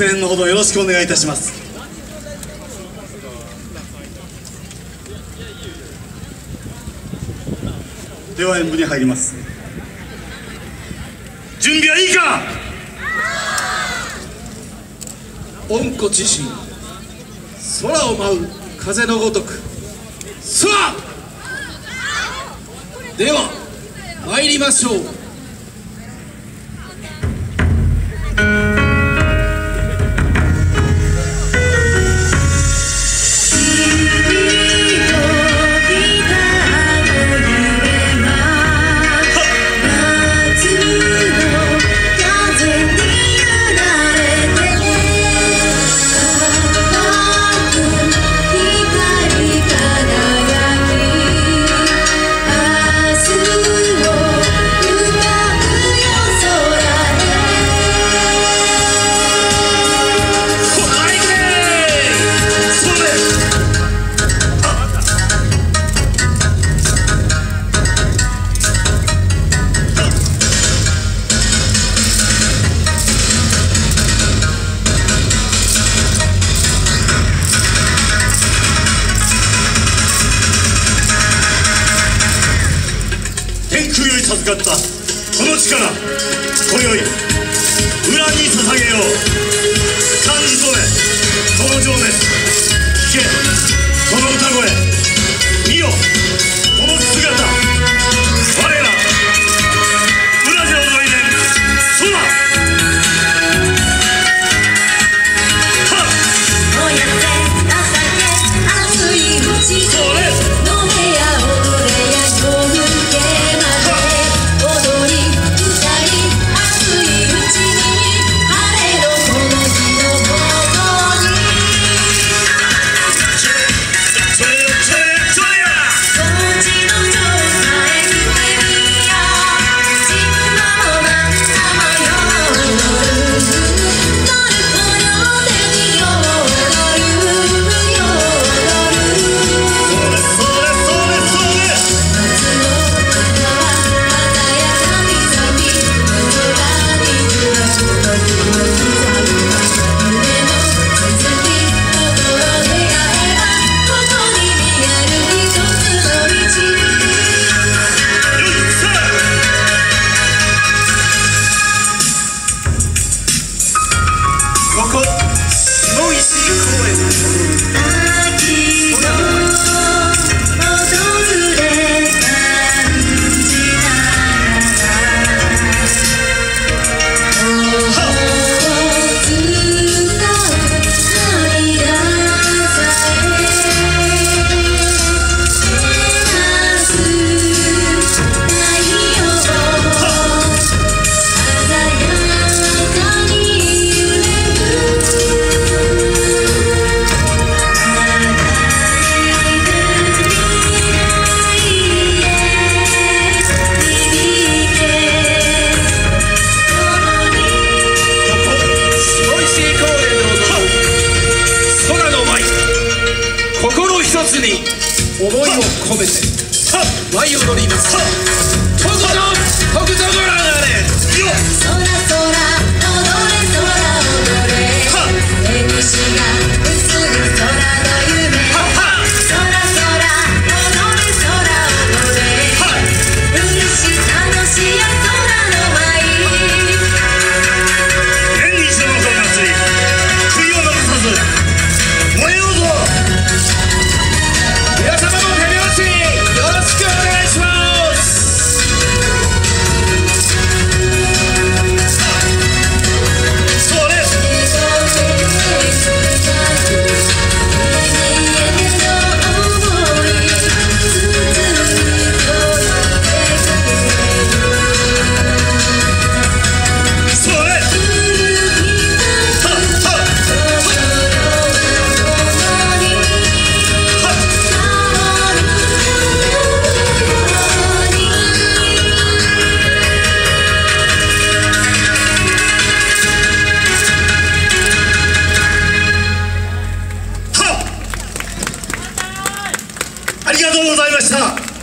応援のほどよろしくお願いいたします。では演舞に入ります。準備はいいか。恩子自身空を舞う風のごとく。空では参りましょう。授かった。この力。今宵裏に捧げよう。感じ染めこの情熱に思いを込めて舞を踊ります。徳と徳とご覧あれそらそらありがとうございました。